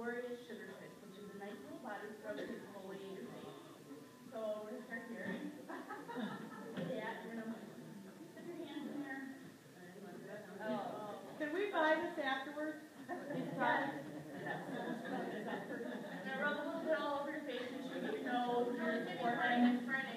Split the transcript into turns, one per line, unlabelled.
Glorious sugar Sugarfish, which is a nice little body from his holy interface. So we're going to start here. Yeah, you're going to put your hands in there. Oh.
Can we buy this afterwards? Yes.
Now rub a little bit all over your face and show you know your forehead and Friday.